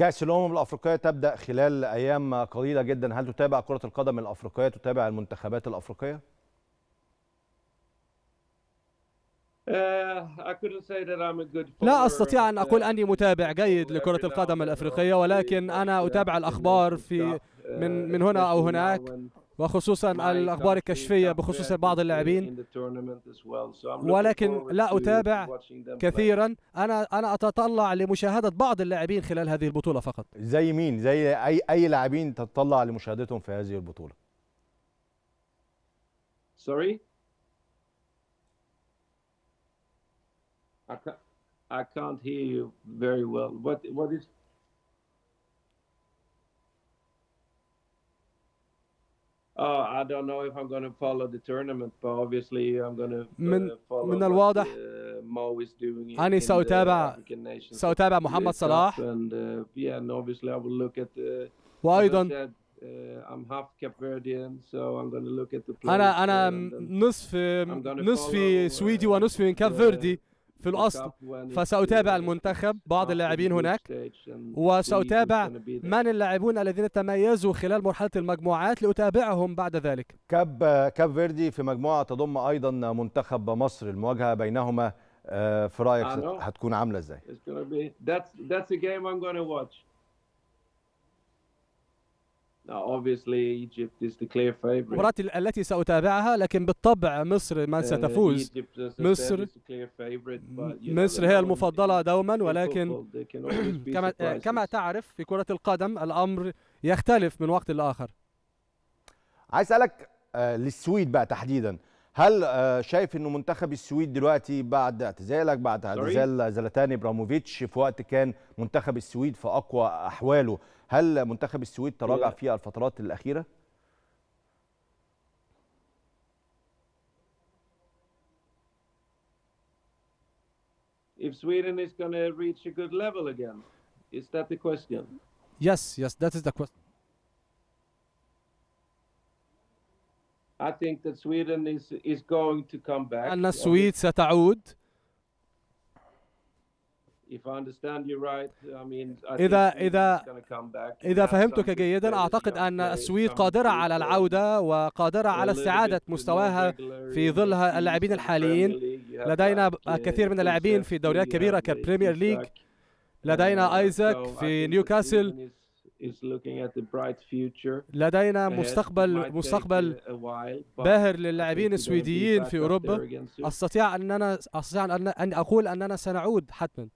كأس الأمم الأفريقية تبدأ خلال أيام قليلة جدا. هل تتابع كرة القدم الأفريقية؟ تتابع المنتخبات الأفريقية؟ لا أستطيع أن أقول أني متابع جيد لكرة القدم الأفريقية ولكن أنا أتابع الأخبار في من من هنا أو هناك. وخصوصا الأخبار الكشفية بخصوص بعض اللاعبين ولكن لا أتابع كثيرا أنا أنا أتطلع لمشاهدة بعض اللاعبين خلال هذه البطولة فقط زي مين؟ زي أي أي لاعبين تتطلع لمشاهدتهم في هذه البطولة؟ Sorry? I can't, I can't hear you very well. What what is Oh, I don't know if I'm going to follow the tournament, but obviously I'm going to من follow من what, الواضح uh, Mo is doing in, أني سأتابع سأتابع محمد صلاح and uh, yeah, and obviously I will look at the. وأيضا said, uh, I'm half Cape Verdean, so I'm going to look at the players أنا أنا نصف نصفي سويدي uh, ونصفي من كاب فيردي في الأصل فسأتابع المنتخب بعض اللاعبين هناك وسأتابع. من اللاعبون الذين تميزوا خلال مرحلة المجموعات لأتابعهم بعد ذلك كاب كاب فيردي في مجموعة تضم أيضا منتخب مصر المواجهة بينهما آه، في know. هتكون عاملة إزاي؟ Obviously, Egypt is the clear favorite. المباراة التي سأتابعها لكن بالطبع مصر من Uh, ستفوز مصر- said, is the clear favorite, but you مصر هي المفضلة دوما ولكن كما surprises. كما تعرف في كرة القدم الأمر يختلف من وقت لآخر عايز أسألك آه، للسويد بقى تحديدا هل آه، شايف إنه منتخب السويد دلوقتي بعد اعتزالك بعد اعتزال زلاتان إبراموفيتش في وقت كان منتخب السويد في أقوى أحواله هل منتخب السويد تراجع. في الفترات الأخيرة If Sweden is gonna reach a good level again, is that the question? Yes, yes, that is the question. أن السويد ستعود. إذا إذا إذا فهمتك جيدا أعتقد أن السويد قادرة على العودة وقادرة على استعادة مستواها في ظل اللاعبين الحاليين. لدينا الكثير من اللاعبين في الدوريات الكبيرة ك ال Premier League. لدينا أيزاك في نيوكاسل. لدينا مستقبل مستقبل باهر للاعبين السويديين في أوروبا. أستطيع اننا أستطيع أن أقول أننا سنعود حتما.